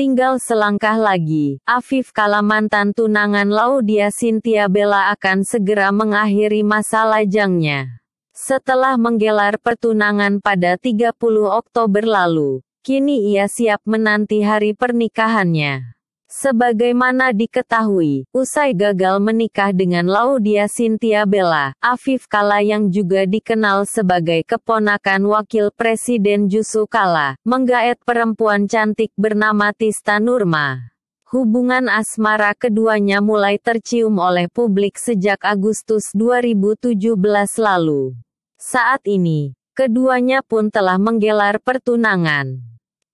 Tinggal selangkah lagi, Afif Kala mantan tunangan Laudia Cynthia Bella akan segera mengakhiri masa lajangnya. Setelah menggelar pertunangan pada 30 Oktober lalu, kini ia siap menanti hari pernikahannya. Sebagaimana diketahui, usai gagal menikah dengan Laudia Cynthia Bella, Afif Kala yang juga dikenal sebagai keponakan Wakil Presiden Yusuf Kala, menggaet perempuan cantik bernama Tista Nurma. Hubungan asmara keduanya mulai tercium oleh publik sejak Agustus 2017 lalu. Saat ini, keduanya pun telah menggelar pertunangan.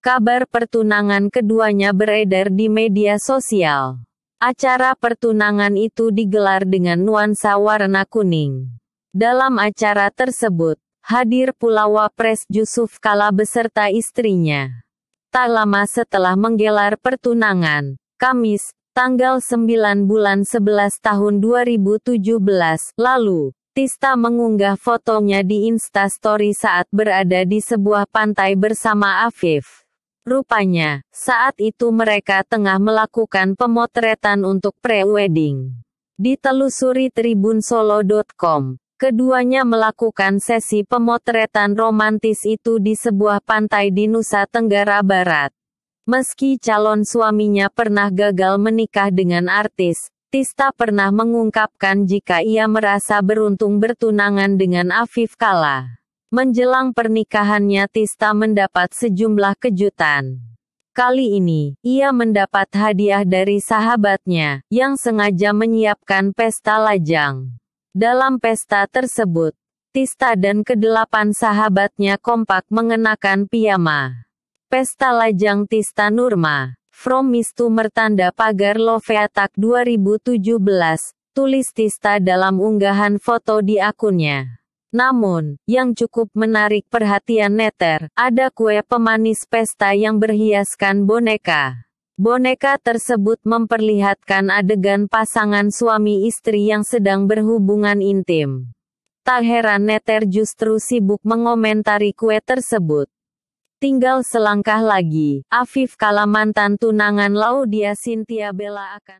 Kabar pertunangan keduanya beredar di media sosial. Acara pertunangan itu digelar dengan nuansa warna kuning. Dalam acara tersebut, hadir pula Wapres Yusuf Kala beserta istrinya. Tak lama setelah menggelar pertunangan, Kamis, tanggal 9 bulan 11 tahun 2017, lalu, Tista mengunggah fotonya di Instastory saat berada di sebuah pantai bersama Afif. Rupanya, saat itu mereka tengah melakukan pemotretan untuk pre-wedding. Ditelusuri tribunsolo.com, keduanya melakukan sesi pemotretan romantis itu di sebuah pantai di Nusa Tenggara Barat. Meski calon suaminya pernah gagal menikah dengan artis, Tista pernah mengungkapkan jika ia merasa beruntung bertunangan dengan Afif Kala. Menjelang pernikahannya Tista mendapat sejumlah kejutan. Kali ini, ia mendapat hadiah dari sahabatnya, yang sengaja menyiapkan pesta lajang. Dalam pesta tersebut, Tista dan kedelapan sahabatnya kompak mengenakan piyama. Pesta lajang Tista Nurma, From Mistu Mertanda Pagar Love Attack 2017, tulis Tista dalam unggahan foto di akunnya. Namun, yang cukup menarik perhatian netter, ada kue pemanis pesta yang berhiaskan boneka. Boneka tersebut memperlihatkan adegan pasangan suami istri yang sedang berhubungan intim. Tak heran netter justru sibuk mengomentari kue tersebut. Tinggal selangkah lagi, Afif kala mantan tunangan Laudia Cynthia Bella akan